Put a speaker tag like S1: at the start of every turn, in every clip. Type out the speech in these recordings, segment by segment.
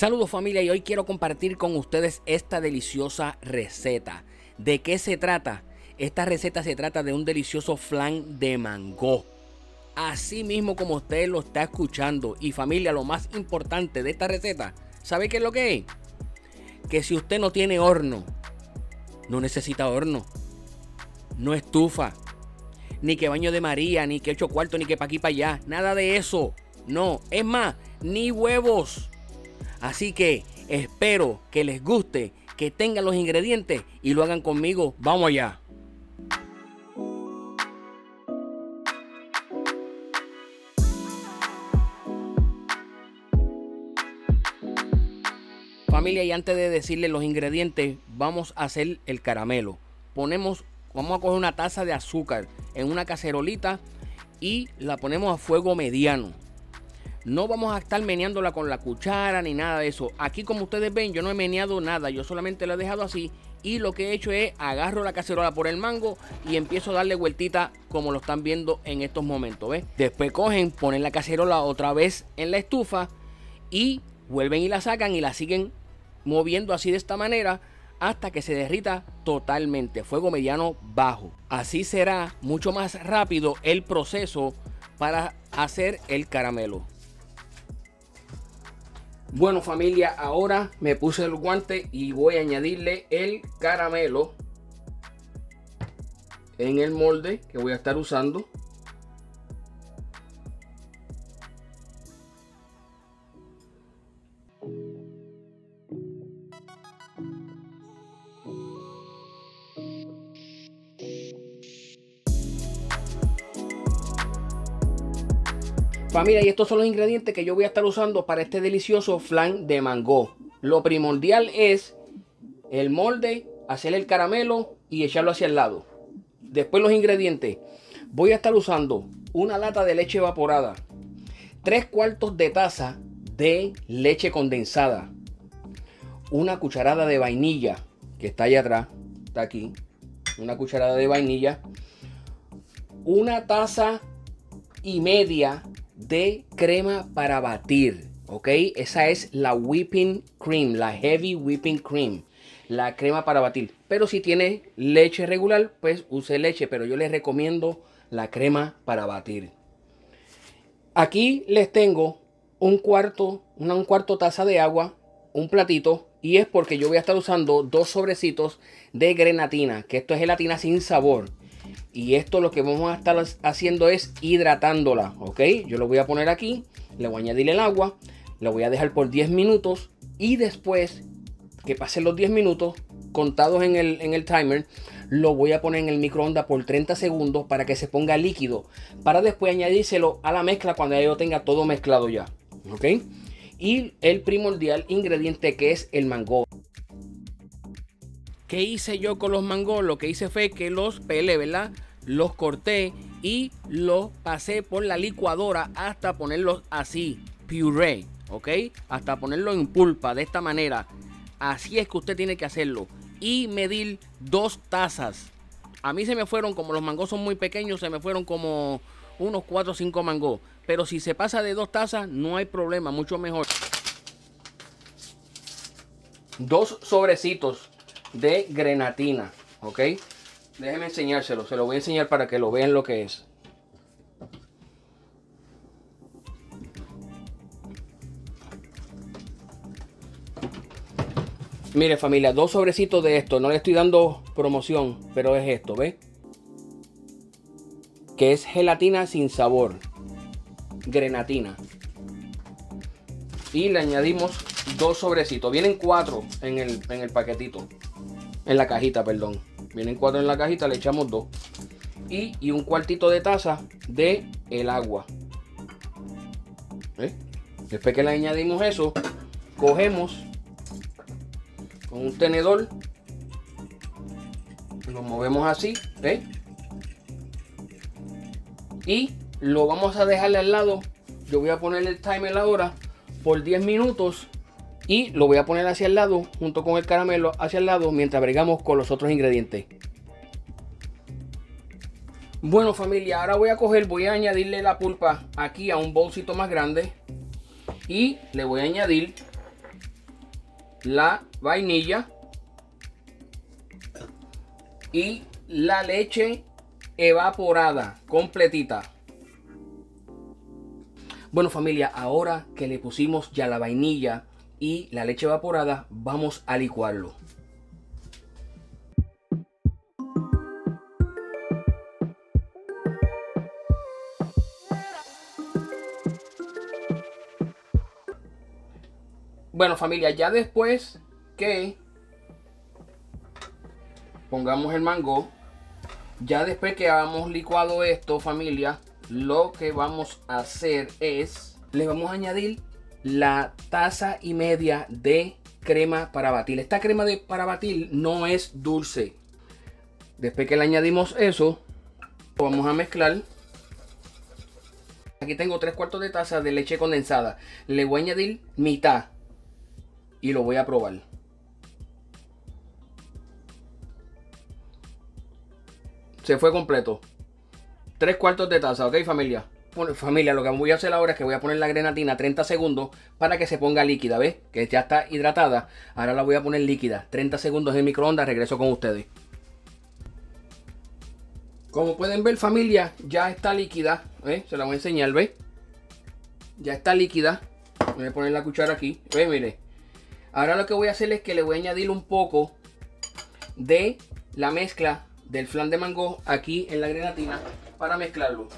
S1: Saludos familia y hoy quiero compartir con ustedes esta deliciosa receta. ¿De qué se trata? Esta receta se trata de un delicioso flan de mango. Así mismo como usted lo está escuchando. Y familia, lo más importante de esta receta, ¿sabe qué es lo que es? Que si usted no tiene horno, no necesita horno, no estufa, ni que baño de María, ni que ocho cuartos, ni que pa' aquí para allá, nada de eso. No, es más, ni huevos. Así que espero que les guste, que tengan los ingredientes y lo hagan conmigo. Vamos allá. Familia, y antes de decirles los ingredientes, vamos a hacer el caramelo. Ponemos, vamos a coger una taza de azúcar en una cacerolita y la ponemos a fuego mediano. No vamos a estar meneándola con la cuchara ni nada de eso. Aquí como ustedes ven yo no he meneado nada. Yo solamente la he dejado así. Y lo que he hecho es agarro la cacerola por el mango y empiezo a darle vueltita como lo están viendo en estos momentos. ¿ves? Después cogen, ponen la cacerola otra vez en la estufa y vuelven y la sacan y la siguen moviendo así de esta manera hasta que se derrita totalmente. Fuego mediano bajo. Así será mucho más rápido el proceso para hacer el caramelo. Bueno familia, ahora me puse el guante y voy a añadirle el caramelo en el molde que voy a estar usando. Familia, y estos son los ingredientes que yo voy a estar usando para este delicioso flan de mango. Lo primordial es el molde, hacer el caramelo y echarlo hacia el lado. Después los ingredientes. Voy a estar usando una lata de leche evaporada, tres cuartos de taza de leche condensada, una cucharada de vainilla que está allá atrás, está aquí, una cucharada de vainilla, una taza y media de crema para batir. ¿Ok? Esa es la whipping cream, la heavy whipping cream. La crema para batir. Pero si tiene leche regular, pues use leche. Pero yo les recomiendo la crema para batir. Aquí les tengo un cuarto, una un cuarto taza de agua, un platito. Y es porque yo voy a estar usando dos sobrecitos de grenatina. Que esto es gelatina sin sabor. Y esto lo que vamos a estar haciendo es hidratándola, ¿ok? Yo lo voy a poner aquí, le voy a añadir el agua, lo voy a dejar por 10 minutos y después que pasen los 10 minutos contados en el, en el timer, lo voy a poner en el microondas por 30 segundos para que se ponga líquido, para después añadírselo a la mezcla cuando ya yo tenga todo mezclado ya, ¿ok? Y el primordial ingrediente que es el mango. ¿Qué hice yo con los mangos? Lo que hice fue que los pelé, ¿verdad? Los corté y los pasé por la licuadora hasta ponerlos así, puree, ¿ok? Hasta ponerlo en pulpa de esta manera. Así es que usted tiene que hacerlo. Y medir dos tazas. A mí se me fueron, como los mangos son muy pequeños, se me fueron como unos 4 o 5 mangos. Pero si se pasa de dos tazas, no hay problema, mucho mejor. Dos sobrecitos de grenatina, ¿ok? Déjenme enseñárselo, se lo voy a enseñar para que lo vean lo que es. Mire familia, dos sobrecitos de esto, no le estoy dando promoción, pero es esto, ¿ves? Que es gelatina sin sabor, grenatina. Y le añadimos dos sobrecitos, vienen cuatro en el, en el paquetito en la cajita, perdón. Vienen cuatro en la cajita, le echamos dos. Y, un cuartito de taza de el agua. Después que le añadimos eso, cogemos con un tenedor, lo movemos así, Y lo vamos a dejarle al lado. Yo voy a poner el timer ahora por 10 minutos y lo voy a poner hacia el lado junto con el caramelo hacia el lado mientras bregamos con los otros ingredientes. Bueno familia, ahora voy a coger, voy a añadirle la pulpa aquí a un bolsito más grande y le voy a añadir la vainilla y la leche evaporada completita. Bueno familia, ahora que le pusimos ya la vainilla y la leche evaporada, vamos a licuarlo. Bueno familia, ya después que pongamos el mango, ya después que hayamos licuado esto familia, lo que vamos a hacer es, le vamos a añadir la taza y media de crema para batir. Esta crema de, para batir no es dulce. Después que le añadimos eso, vamos a mezclar. Aquí tengo tres cuartos de taza de leche condensada. Le voy a añadir mitad y lo voy a probar. Se fue completo. Tres cuartos de taza, ¿ok familia? Bueno, familia, lo que voy a hacer ahora es que voy a poner la grenatina 30 segundos para que se ponga líquida, ¿ves? Que ya está hidratada. Ahora la voy a poner líquida. 30 segundos en microondas, regreso con ustedes. Como pueden ver familia, ya está líquida. ¿eh? Se la voy a enseñar, ¿ves? Ya está líquida. Voy a poner la cuchara aquí. ¿Ves? Mire. Ahora lo que voy a hacer es que le voy a añadir un poco de la mezcla del flan de mango aquí en la grenatina para mezclarlo.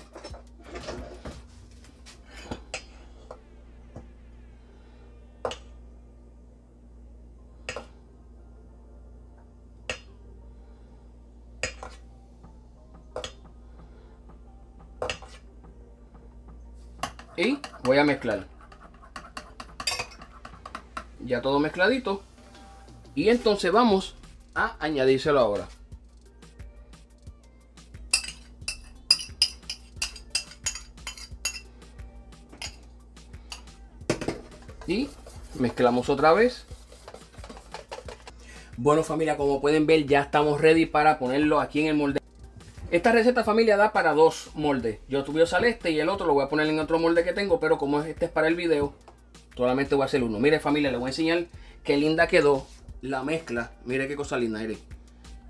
S1: Y voy a mezclar. Ya todo mezcladito. Y entonces vamos a añadírselo ahora. y mezclamos otra vez bueno familia como pueden ver ya estamos ready para ponerlo aquí en el molde esta receta familia da para dos moldes. Yo tuve usar este y el otro lo voy a poner en otro molde que tengo pero como este es para el video solamente voy a hacer uno. Mire familia le voy a enseñar qué linda quedó la mezcla. Mire qué cosa linda mire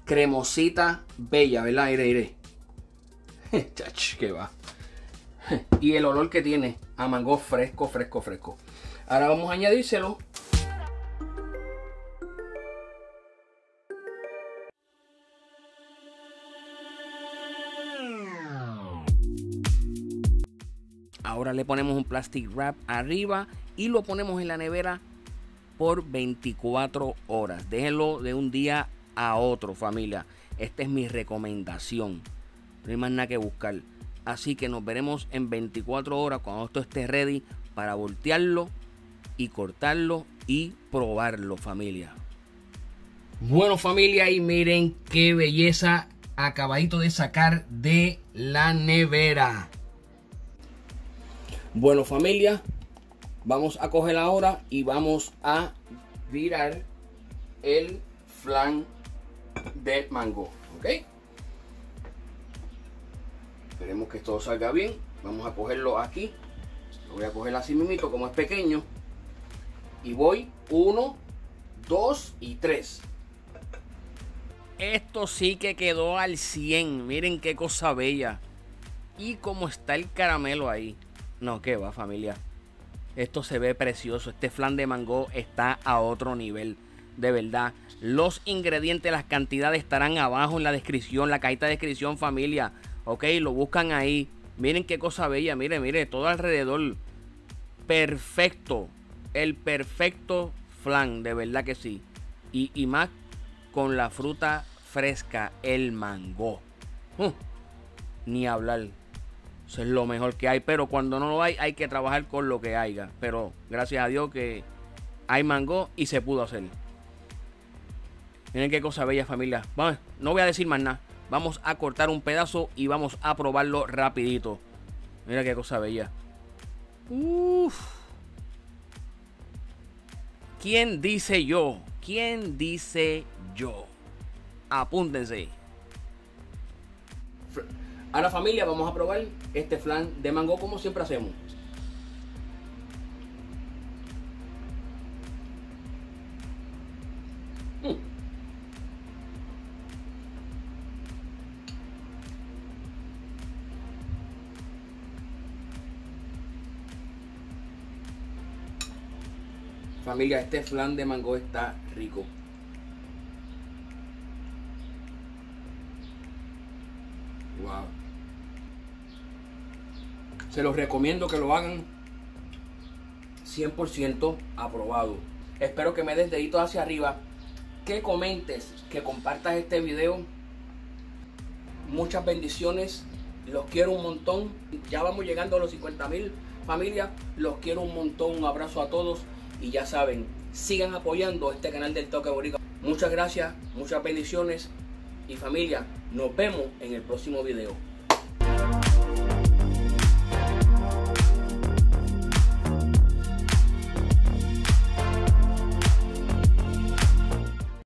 S1: cremosita bella verdad mire mire Chach, que va. Y el olor que tiene a mango fresco fresco fresco. Ahora vamos a añadírselo. Le ponemos un plastic wrap arriba y lo ponemos en la nevera por 24 horas. Déjenlo de un día a otro, familia. Esta es mi recomendación. No hay más nada que buscar. Así que nos veremos en 24 horas cuando esto esté ready para voltearlo y cortarlo y probarlo familia. Bueno familia y miren qué belleza acabadito de sacar de la nevera. Bueno familia, vamos a coger ahora y vamos a virar el flan de mango, ¿ok? Esperemos que todo salga bien. Vamos a cogerlo aquí. Lo voy a coger así mismo como es pequeño. Y voy 1, 2 y 3. Esto sí que quedó al 100. Miren qué cosa bella. Y cómo está el caramelo ahí. No, qué va familia. Esto se ve precioso. Este flan de mango está a otro nivel. De verdad. Los ingredientes, las cantidades estarán abajo en la descripción. La cajita de descripción familia. Ok, lo buscan ahí. Miren qué cosa bella. Miren, miren. Todo alrededor. Perfecto el perfecto flan, de verdad que sí. Y, más con la fruta fresca, el mango. Ni hablar. Eso es lo mejor que hay. Pero cuando no lo hay, hay que trabajar con lo que haya. Pero gracias a Dios que hay mango y se pudo hacer. Miren qué cosa bella familia. Vamos, no voy a decir más nada. Vamos a cortar un pedazo y vamos a probarlo rapidito. Mira qué cosa bella. Uff. ¿Quién dice yo? ¿Quién dice yo? Apúntense. Ahora familia, vamos a probar este flan de mango como siempre hacemos. Mm. Familia, este flan de mango está rico. Se los recomiendo que lo hagan 100% aprobado. Espero que me des deditos hacia arriba, que comentes, que compartas este video. Muchas bendiciones. Los quiero un montón. Ya vamos llegando a los 50 mil familia. Los quiero un montón. Un abrazo a todos. Y ya saben, sigan apoyando este canal del Toque Boricua. Muchas gracias, muchas bendiciones. Y familia, nos vemos en el próximo video.